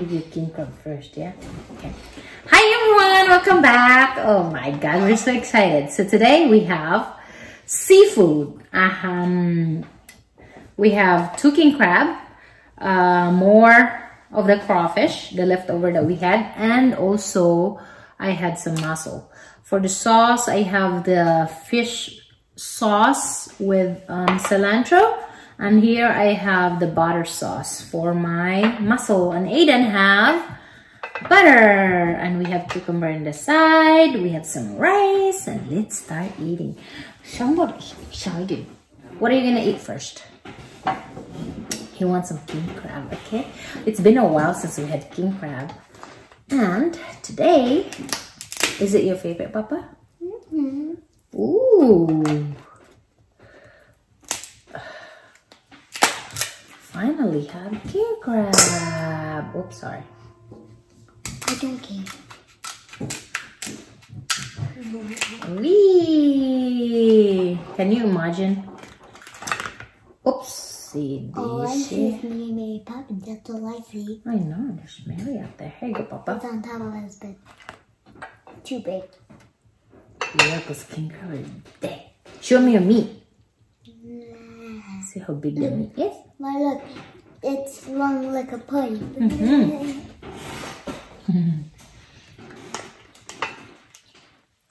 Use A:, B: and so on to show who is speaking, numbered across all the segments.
A: give you king crab first, yeah? Okay. Hi everyone, welcome back. Oh my god, we're so excited. So today we have seafood. Um, we have two king crab, uh, more of the crawfish, the leftover that we had, and also I had some mussel. For the sauce, I have the fish sauce with um, cilantro and here I have the butter sauce for my mussel. And Aidan have butter. And we have cucumber in the side. We have some rice. And let's start eating. Somebody, do? What are you going to eat first? He wants some king crab, okay? It's been a while since we had king crab. And today, is it your favorite, Papa? Mm -hmm. Ooh. Finally have king crab. Oops, sorry.
B: I don't care.
A: Wee! Can you imagine? Oopsie
B: Oh, I see Mary Mary Poppins. That's all I see.
A: I know. There's Mary out there. Here you go, Papa.
B: It's on top of his bed. Too big.
A: Yeah, because king crab is big. Show me your meat. See how big the meat is?
B: My look, it's long like a pony.
A: Mm -hmm.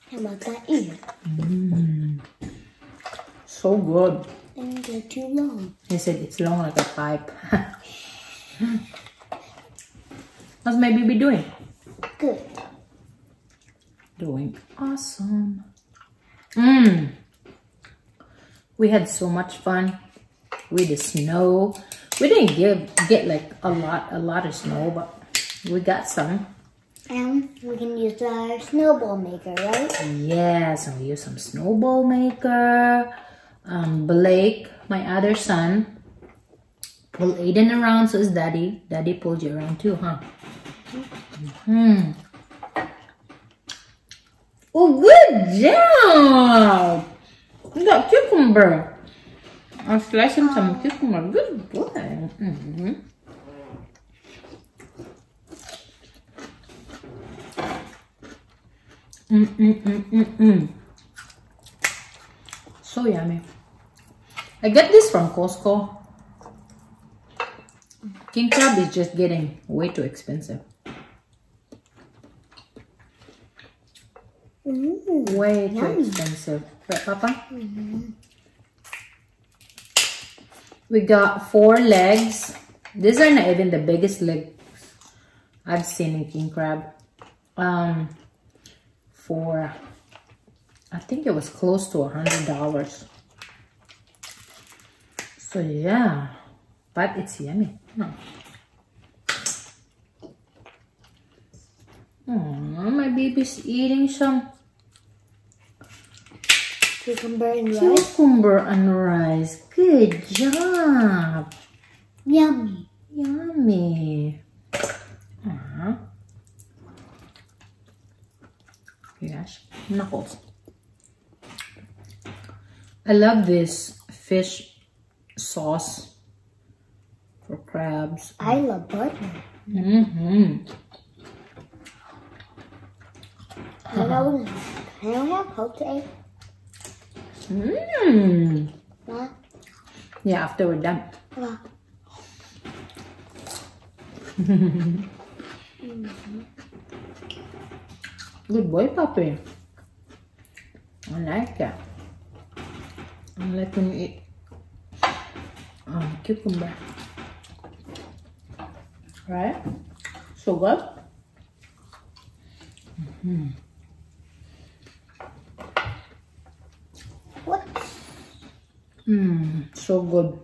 B: How about that ear?
A: Mm. So good.
B: And they're too long.
A: He said it's long like a pipe. How's my baby doing?
B: Good.
A: Doing awesome. Mmm. We had so much fun with the snow. We didn't get, get like a lot, a lot of snow, but we got some.
B: And we can use our snowball maker, right?
A: Yes, and we use some snowball maker. Um, Blake, my other son, pull Aidan around, so is daddy. Daddy pulled you around too, huh? Hmm. Oh, good job! You got cucumber. I'm slicing some cucumber. Good boy. Mm -hmm. Mm, mm, mm, mm, mm. So yummy. I get this from Costco. King crab is just getting way too expensive.
B: Ooh,
A: way
B: yummy.
A: too expensive. Right, Papa?
B: Mm -hmm.
A: We got four legs. These are not even the biggest legs I've seen in king crab. Um, for, I think it was close to a hundred dollars. So yeah, but it's yummy. Oh, my baby's eating some
B: Cucumber and rice.
A: cucumber and rice. Good job.
B: Yummy.
A: Yummy. Aww. Yes, knuckles. I love this fish sauce for crabs.
B: I love butter.
A: Mm-hmm.
B: I don't, I don't have potato.
A: Mmm.
B: What?
A: Yeah, after we're done. Good boy, puppy. I like that. I'm letting eat um, cucumber. Right? So good. Mm -hmm.
B: What?
A: Mmm, so good.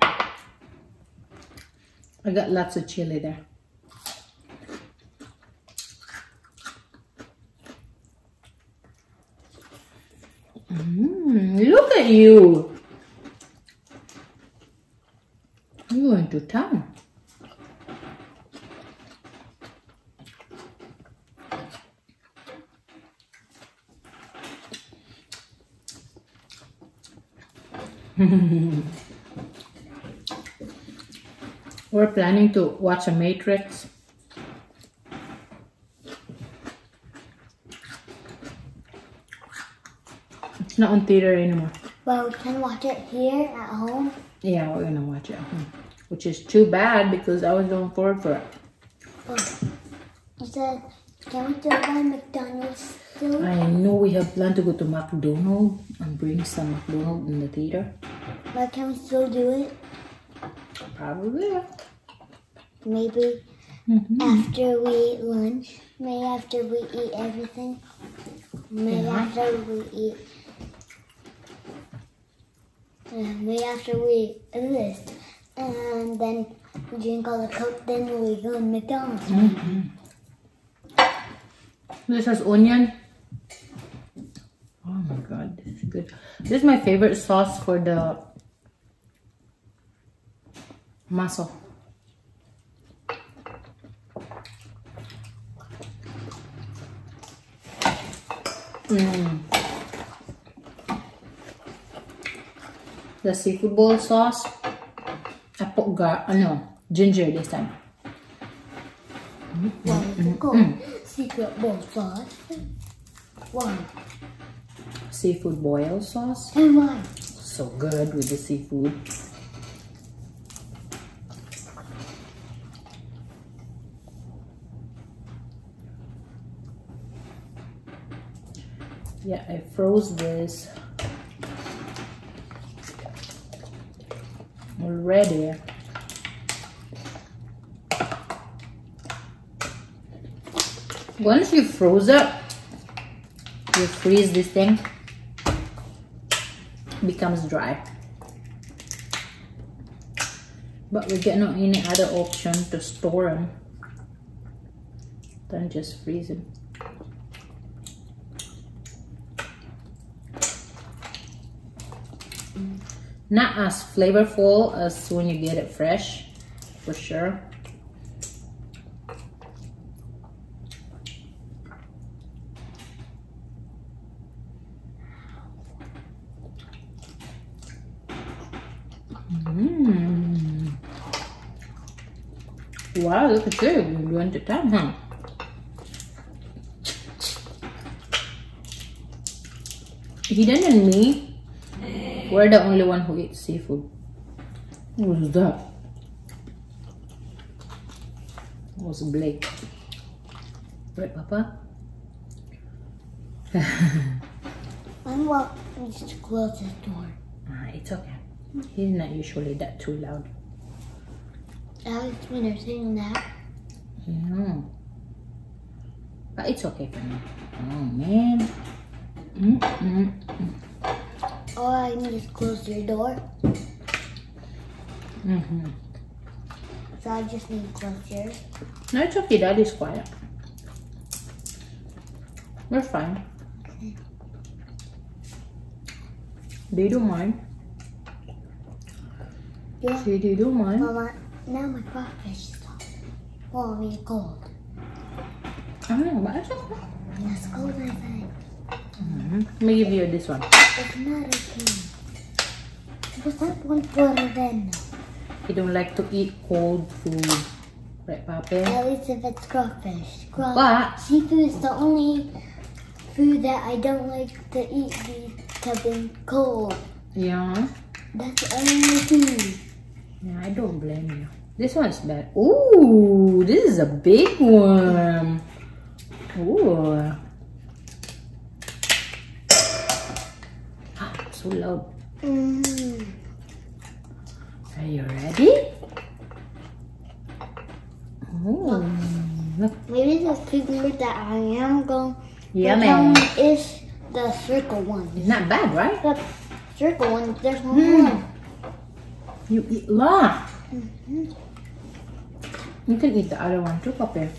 A: I got lots of chili there. Mmm, look at you. You're going to town. We're planning to watch a Matrix. It's not on theater anymore.
B: Well, we can watch it here at home.
A: Yeah, we're gonna watch it at home. Which is too bad because I was going forward for it.
B: Well, you said, can we do it by McDonald's?
A: I know we have planned to go to McDonald's and bring some McDonald's in the theater.
B: But can we still do it?
A: Probably. yeah.
B: Maybe
A: Mhm.
B: after we eat lunch. Maybe after we eat everything. Maybe
A: Yeah.
B: after we eat. Uh, maybe after we eat this. And then we drink all the Coke, then we go to McDonald's.
A: Mhm. This has onion. Oh my god, this is good. This is my favorite sauce for the mussel. Mm. The seafood boil sauce. I put gar ano, uh, ginger this time.
B: One Coke, mm, mm, mm. secret bowl sauce. One.
A: Seafood boil sauce.
B: Oh and one.
A: So good with the seafood. Yeah, I froze this already. Once you froze it, you freeze this thing becomes dry. But we get no any other option to store them than just freeze them. Not as flavorful as when you get it fresh, for sure. Wow, look at you. You're going to town, huh? Aidan and me, we're the only one who eats seafood. What was that? It was Blake. Right, Papa?
B: I'm what needs to close the door.
A: Ah, it's okay. He's not usually that too loud.
B: Alex, when you're saying that,
A: Yeah. But it's okay for me. Oh man. Mm -mm.
B: all I need is close your door.
A: Mm -hmm.
B: So I just need to close yours.
A: No, it's okay. Daddy's quiet. We're fine. They don't mind.
B: Yeah.
A: See, they don't mind.
B: Mama, now my crawfish is. Well, I mean cold.
A: I know, but it's okay.
B: That's cold, I think.
A: Mhm. Let me give you this one.
B: It's not okay. What's that one for then?
A: You don't like to eat cold food. Right, Papa?
B: At least if it's crawfish. Craw-
A: But-
B: seafood is the only food that I don't like to eat because it's cold.
A: Yeah.
B: That's the only food.
A: Yeah, I don't blame you. This one's bad. Ooh, this is a big one. Ooh. Ah, so loud.
B: Mm.
A: Are you ready? Ooh. Look.
B: Maybe the figure that I am going
A: Yeah, man.
B: is the circle one.
A: It's not bad, right?
B: The circle one, there's one
A: Mm. You eat lot.
B: Mhm.
A: You can eat the other one too, Papi.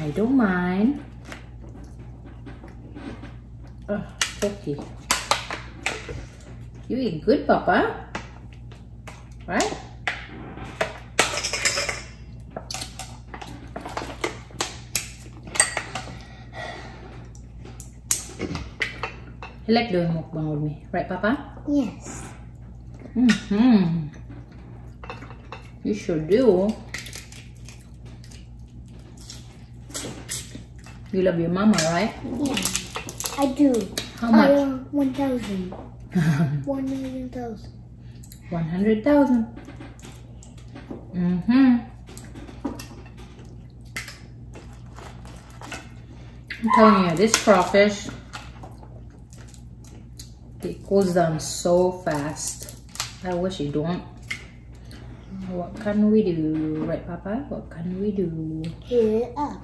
A: I don't mind. Ugh, okay. You eat good, Papa. Right? You like doing mukbang with me, right, Papa?
B: Yes.
A: Mm-hmm. You sure do. You love your mama, right?
B: Yes. I do.
A: How
B: I
A: much?
B: am 1,000. 1 million thousand.
A: 100,000. Mm-hmm. I'm telling you, this crawfish, goes down so fast. I wish it don't. What can we do, right, Papa? What can we do?
B: Heat it up.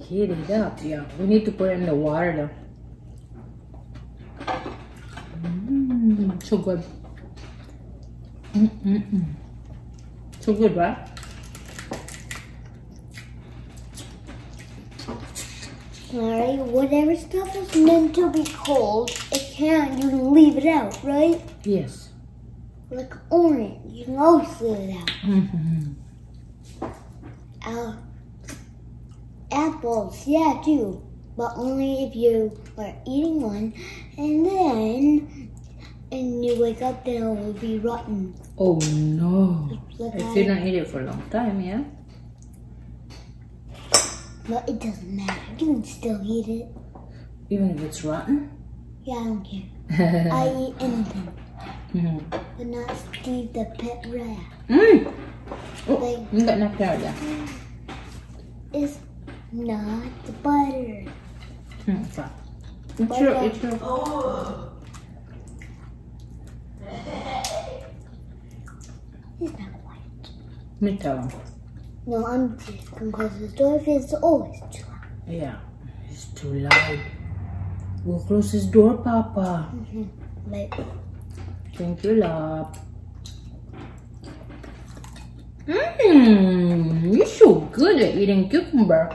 A: Heat it up, yeah. We need to put it in the water though. Mmm, so good. Mm-mm-mm. So good, right?
B: Alright, whatever stuff is meant to be cold, it can't. You can leave it out, right?
A: Yes.
B: Like orange, you can always leave it out.
A: Mm-hmm.
B: Uh, apples, yeah, too. But only if you are eating one, and then, and you wake up, then it will be rotten.
A: Oh no.
B: Look
A: If you don't eat it for a long time, yeah?
B: But it doesn't matter. You can still eat it.
A: Even if it's rotten?
B: Yeah, I don't care. I eat anything,
A: mm.
B: but not Steve the pet rat.
A: Mm. Oh,
B: Like,
A: enggak nak ada.
B: it's not the butter.
A: Hmm, apa? It's your, it's your.
B: It's not white.
A: Me tell
B: No, I'm just because the door is always too loud.
A: Yeah, it's too loud. We'll close this door, Papa. Mm-hmm.
B: Like,
A: Thank you, love. Mmm, you're so good at eating cucumber.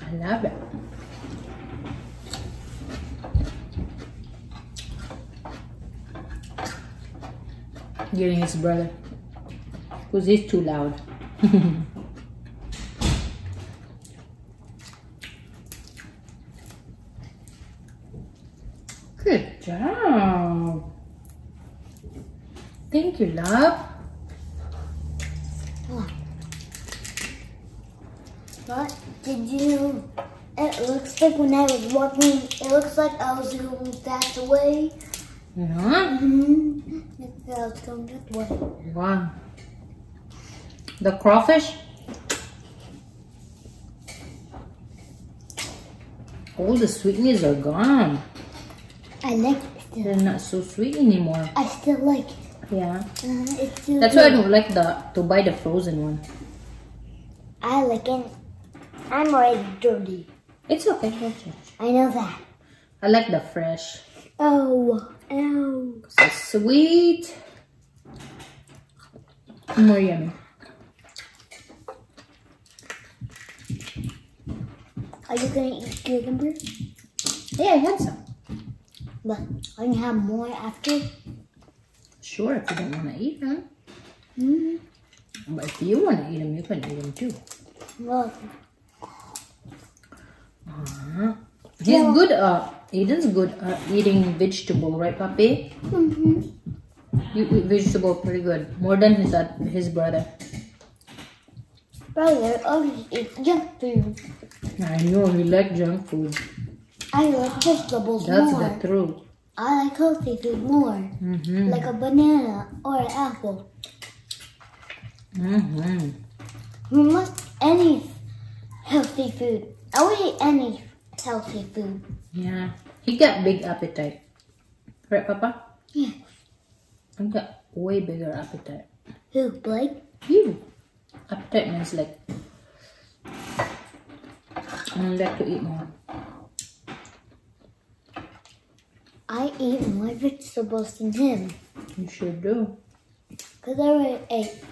A: I love it. Getting his brother. Because it's too loud. Good job. Thank you, love.
B: What did you? It looks like when I was walking, it looks like I was going that way.
A: Yeah.
B: I was going that way.
A: Wow. The crawfish? All the sweetness are gone.
B: I like it still.
A: They're not so sweet anymore.
B: I still like it.
A: Yeah.
B: Uh, it's still
A: That's why I
B: good.
A: don't like the to buy the frozen one.
B: I like it. I'm already dirty.
A: It's okay.
B: I know that.
A: I like the fresh.
B: Oh, ow.
A: It's sweet. More yummy.
B: Are you gonna eat cucumber?
A: Yeah, I had some.
B: But you gonna have more after?
A: Sure, if you don't want to eat them.
B: Mm-hmm.
A: But if you want to eat them, you can eat them too.
B: Well,
A: Uh-huh. He's good uh Aidan's good at eating vegetable, right, Papi?
B: mm-hmm.
A: You eat vegetable pretty good. More than his uh, his brother.
B: brother always eats junk food.
A: I know he like junk food.
B: I like vegetables
A: That's
B: more.
A: the truth.
B: I like healthy food more,
A: Mm-hmm.
B: like a banana or an apple.
A: Mm-hmm.
B: We must any healthy food. I will eat any healthy food.
A: Yeah. He got big appetite. Right, Papa?
B: Yeah.
A: He got way bigger appetite.
B: Who, Blake?
A: You. Appetite means like I like to eat more.
B: I eat more vegetables than him.
A: You should do.
B: Because I already ate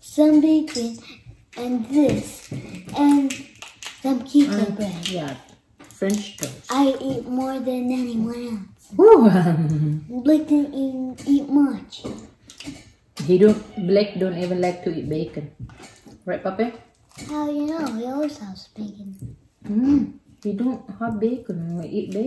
B: some bacon and this and some pizza
A: Um,
B: bread.
A: yeah. French toast.
B: I eat more than anyone else.
A: Woo.
B: Blake didn't even eat much.
A: he don't Blake don't even like to eat bacon. Right, Papi?
B: How you know? He always has bacon.
A: Mm. He don't have bacon. We eat bacon.